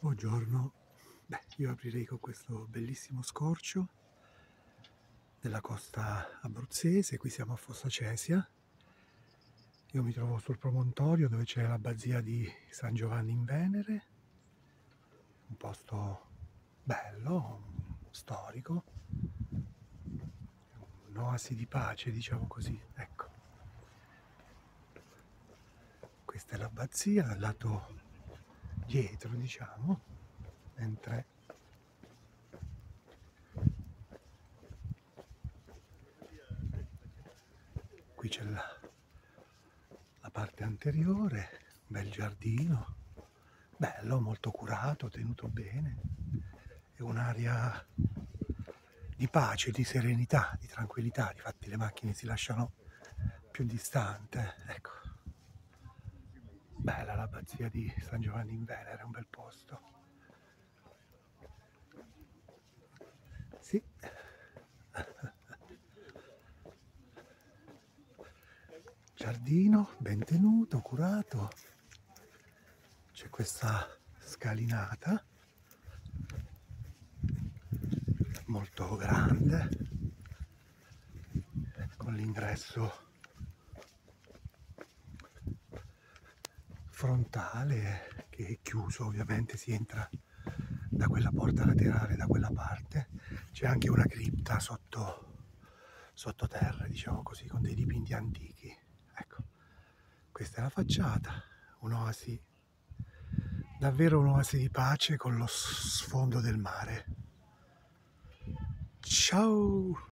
Buongiorno, beh, io aprirei con questo bellissimo scorcio della costa abruzzese, qui siamo a Fossa Cesia, io mi trovo sul promontorio dove c'è l'abbazia di San Giovanni in Venere, un posto bello, storico, un'oasi di pace, diciamo così, ecco. Questa è l'abbazia, dal lato dietro, diciamo, mentre qui c'è la, la parte anteriore, bel giardino, bello, molto curato, tenuto bene, è un'area di pace, di serenità, di tranquillità, difatti le macchine si lasciano più distante, ecco. Bella l'abbazia di San Giovanni in Venere, un bel posto. Sì. Giardino ben tenuto, curato. C'è questa scalinata molto grande con l'ingresso frontale che è chiuso ovviamente si entra da quella porta laterale da quella parte. C'è anche una cripta sotto sottoterra diciamo così con dei dipinti antichi. Ecco questa è la facciata un'oasi davvero un'oasi di pace con lo sfondo del mare. Ciao